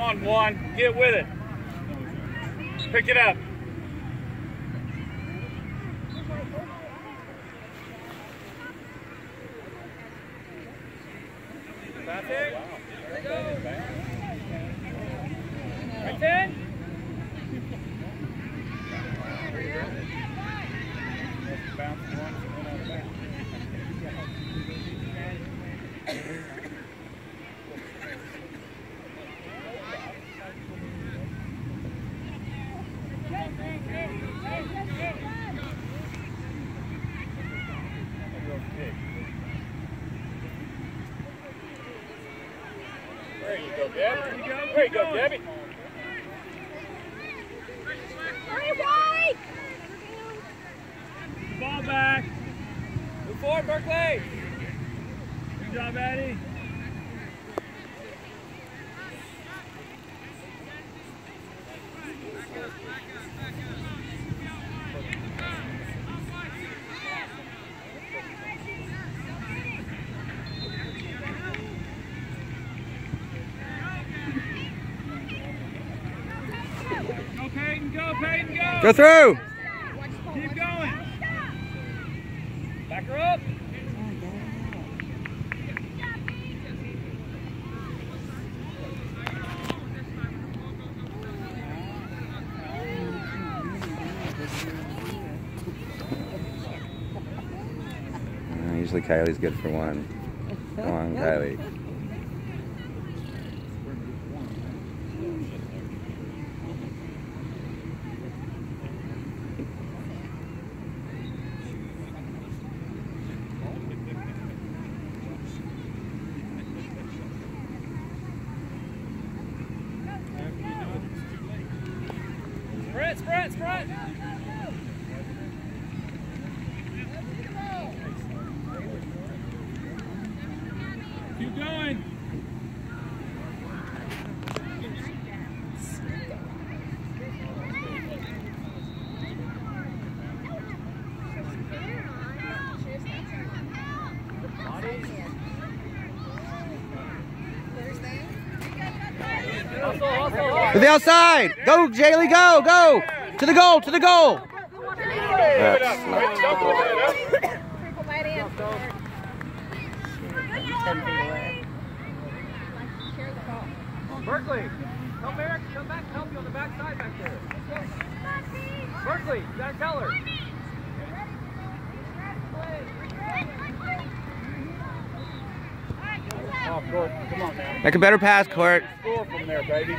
on, one. Get with it. Pick it up. Traffic. There you go. Right ten. There you go, Debbie. There you go, Debbie. Hurry, White! Ball back. Move forward, Berkeley. Good job, Eddie. Go, Peyton, go, Peyton, go. Go through. Keep going. Back her up. Uh, usually Kylie's good for one. Come on, Kylie. Sprint, sprint. Keep going. Hustle, hustle. To the outside. Go, Jaylee, go, go. To the goal, to the goal. That's not the ball. Berkeley, come Eric, come back, help you on the back side back there. Berkeley, you gotta tell her. Off court, come on now. Make a better pass, Court. Score from there, baby.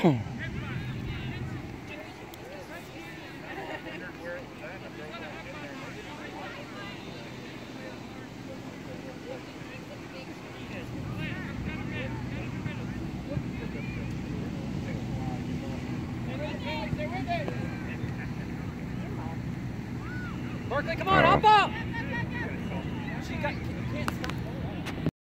Hmm. Berkeley, come on, hop up. She got,